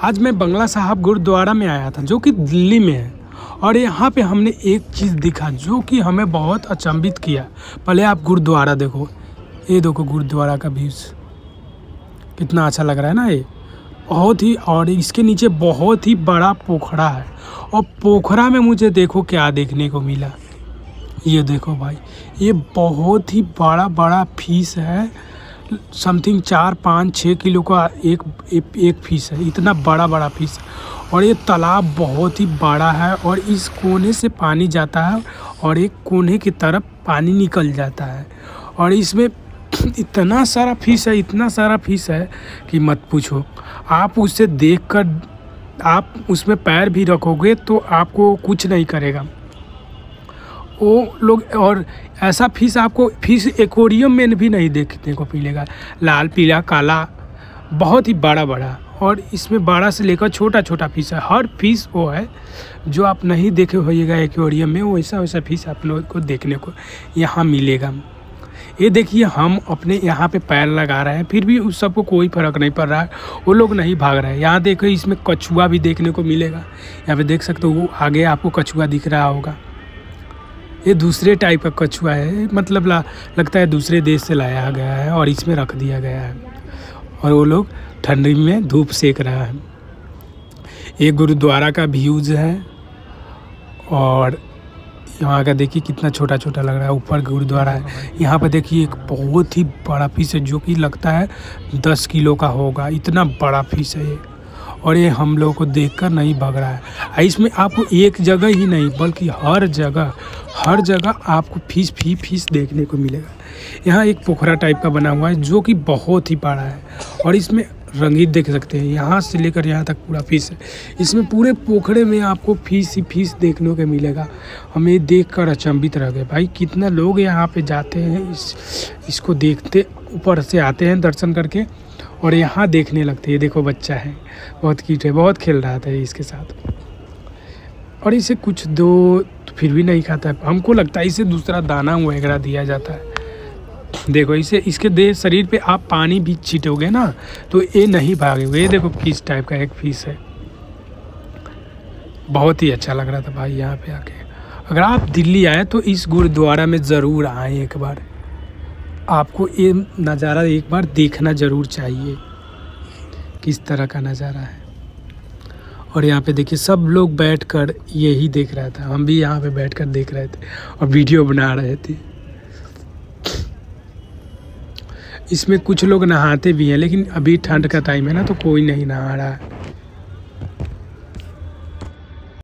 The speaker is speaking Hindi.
आज मैं बंगला साहब गुरुद्वारा में आया था, जो कि दिल्ली में है। और यहाँ पे हमने एक चीज़ दिखा, जो कि हमें बहुत अचंभित किया। पहले आप गुरुद्वारा देखो। ये देखो गुरुद्वारा का व्यूज़ कितना अच्छा लग रहा है ना ये। बहुत ही, और इसके नीचे बहुत ही बड़ा पोखरा है। और पोखरा में मुझे देखो क्या देखने को मिला। ये देखो भाई, ये बहुत ही बड़ा बड़ा फ़ीस है। समथिंग चार पाँच छः किलो का एक एक, एक फ़ीस है। इतना बड़ा बड़ा फ़ीस है। और ये तालाब बहुत ही बड़ा है और इस कोने से पानी जाता है और एक कोने की तरफ़ पानी निकल जाता है। और इसमें इतना सारा फ़ीस है इतना सारा फ़ीस है कि मत पूछो। आप उसे देखकर आप उसमें पैर भी रखोगे तो आपको कुछ नहीं करेगा। वो लोग, और ऐसा फ़िश आपको फ़िश एक्वेरियम में भी नहीं देखने को मिलेगा लाल, पीला, काला, बहुत ही बड़ा बड़ा और इसमें बड़ा से लेकर छोटा छोटा फ़िश है। हर फ़िश वो है, जो आप नहीं देखे होइएगा एक्वेरियम में वैसा वैसा फ़िश आप लोग को देखने को यहाँ मिलेगा। ये देखिए, हम अपने यहाँ पे पैर लगा रहे हैं, फिर भी उस सबको कोई फ़र्क नहीं पड़ रहा है, वो लोग नहीं भाग रहे हैं। यहाँ देखो, इसमें कछुआ भी देखने को मिलेगा। यहाँ पे देख सकते हो वो आगे आपको कछुआ दिख रहा होगा। ये दूसरे टाइप का कछुआ है। मतलब ला, लगता है दूसरे देश से लाया गया है और इसमें रख दिया गया है। और वो लोग ठंडी में धूप सेक रहा है। ये गुरुद्वारा का व्यूज़ है और यहाँ का देखिए कितना छोटा छोटा लग रहा है। ऊपर गुरुद्वारा है। यहाँ पर देखिए एक बहुत ही बड़ा फ़ीस है जो कि लगता है दस किलो का होगा। इतना बड़ा फ़ीस है ये। और ये हम लोगों को देखकर नहीं भाग रहा है। इसमें आपको एक जगह ही नहीं, बल्कि हर जगह हर जगह आपको फ़ीस, फ़ी, फ़ीस देखने को मिलेगा। यहाँ एक पोखरा टाइप का बना हुआ है, जो कि बहुत ही बड़ा है। और इसमें रंगीत देख सकते हैं। यहाँ से लेकर यहाँ तक पूरा फ़ीस है। इसमें पूरे पोखरे में आपको फ़ीस ही फ़ीस देखने को मिलेगा। हमें देख कर अचंभित रह गए। भाई, कितना लोग यहाँ पे जाते हैं, इस, इसको देखते, ऊपर से आते हैं दर्शन करके। और यहाँ देखने लगते ये देखो, बच्चा है। बहुत कीट है, बहुत खेल रहा था इसके साथ। और इसे कुछ दो तो फिर भी नहीं खाता। है हमको लगता है इसे दूसरा दाना वगैरह दिया जाता है। देखो, इसे, इसके देह शरीर पे आप पानी भी छीटोगे ना तो ये नहीं भागेगा। ये देखो फ़ीस टाइप का एक फ़ीस है। बहुत ही अच्छा लग रहा था भाई यहाँ पे आके। अगर आप दिल्ली आए तो इस गुरुद्वारा में ज़रूर आए एक बार। आपको ये नज़ारा एक बार देखना ज़रूर चाहिए किस तरह का नज़ारा है। और यहाँ पे देखिए, सब लोग बैठकर यही देख रहा था। हम भी यहाँ पे बैठकर देख रहे थे और वीडियो बना रहे थे। इसमें कुछ लोग नहाते भी हैं, लेकिन अभी ठंड का टाइम है ना तो कोई नहीं नहा रहा है।